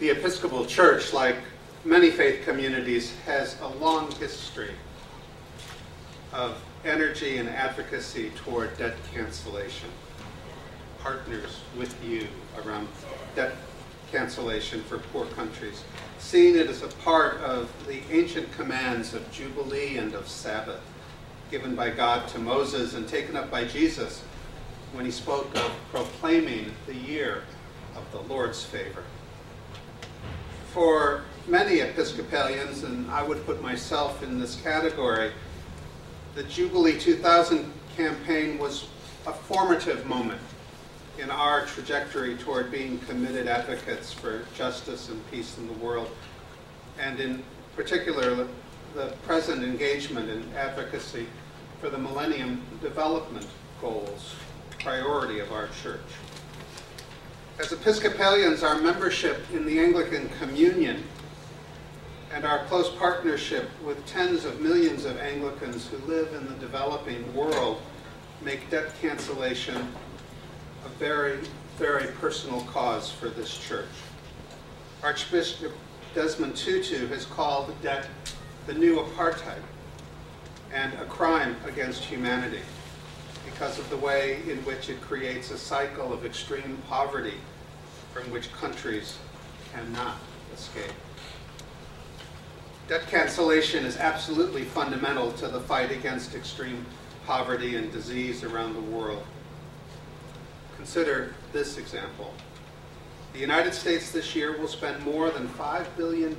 The Episcopal Church, like many faith communities, has a long history of energy and advocacy toward debt cancellation. Partners with you around debt cancellation for poor countries, seeing it as a part of the ancient commands of Jubilee and of Sabbath, given by God to Moses and taken up by Jesus when he spoke of proclaiming the year of the Lord's favor. For many Episcopalians, and I would put myself in this category, the Jubilee 2000 campaign was a formative moment in our trajectory toward being committed advocates for justice and peace in the world, and in particular, the present engagement and advocacy for the Millennium Development Goals, priority of our church. As Episcopalians, our membership in the Anglican Communion and our close partnership with tens of millions of Anglicans who live in the developing world make debt cancellation a very, very personal cause for this church. Archbishop Desmond Tutu has called debt the new apartheid and a crime against humanity because of the way in which it creates a cycle of extreme poverty from which countries cannot escape. Debt cancellation is absolutely fundamental to the fight against extreme poverty and disease around the world. Consider this example. The United States this year will spend more than $5 billion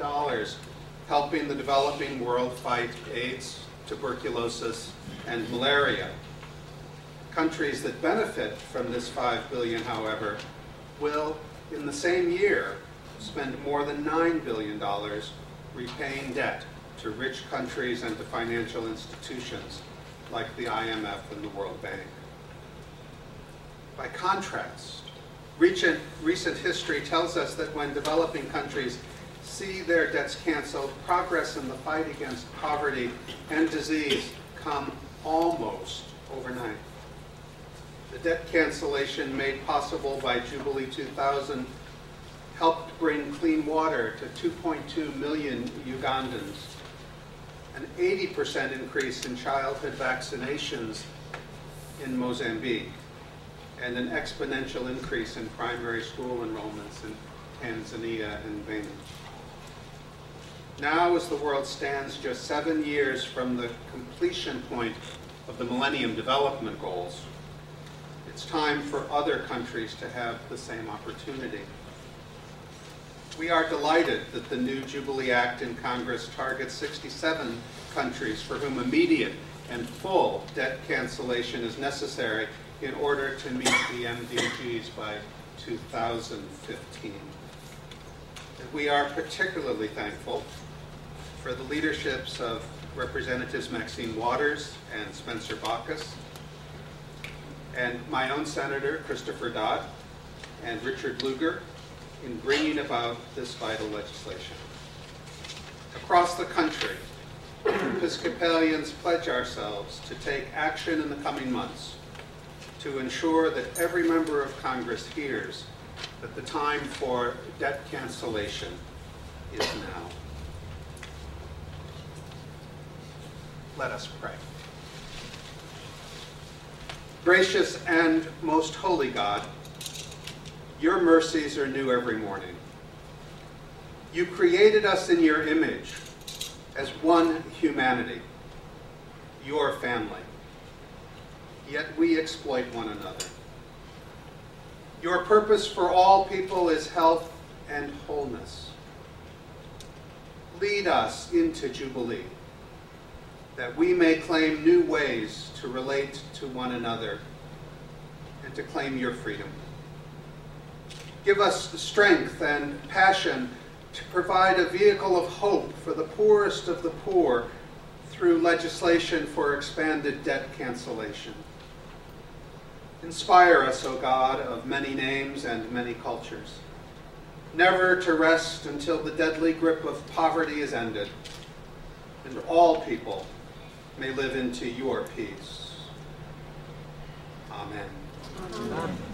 helping the developing world fight AIDS, tuberculosis, and malaria. Countries that benefit from this 5 billion, however, will, in the same year, spend more than $9 billion repaying debt to rich countries and to financial institutions like the IMF and the World Bank. By contrast, recent, recent history tells us that when developing countries see their debts canceled, progress in the fight against poverty and disease come almost overnight. The debt cancellation made possible by Jubilee 2000 helped bring clean water to 2.2 million Ugandans, an 80% increase in childhood vaccinations in Mozambique, and an exponential increase in primary school enrollments in Tanzania and Benin. Now, as the world stands just seven years from the completion point of the Millennium Development Goals, it's time for other countries to have the same opportunity. We are delighted that the new Jubilee Act in Congress targets 67 countries for whom immediate and full debt cancellation is necessary in order to meet the MDGs by 2015. And we are particularly thankful for the leaderships of Representatives Maxine Waters and Spencer Baucus, and my own Senator, Christopher Dodd, and Richard Lugar, in bringing about this vital legislation. Across the country, Episcopalians pledge ourselves to take action in the coming months to ensure that every member of Congress hears that the time for debt cancellation is now. Let us pray. Gracious and most holy God, your mercies are new every morning. You created us in your image as one humanity, your family. Yet we exploit one another. Your purpose for all people is health and wholeness. Lead us into Jubilee, that we may claim new ways to relate to one another and to claim your freedom. Give us the strength and passion to provide a vehicle of hope for the poorest of the poor through legislation for expanded debt cancellation. Inspire us, O God, of many names and many cultures, never to rest until the deadly grip of poverty is ended, and all people may live into your peace. Amen. Amen.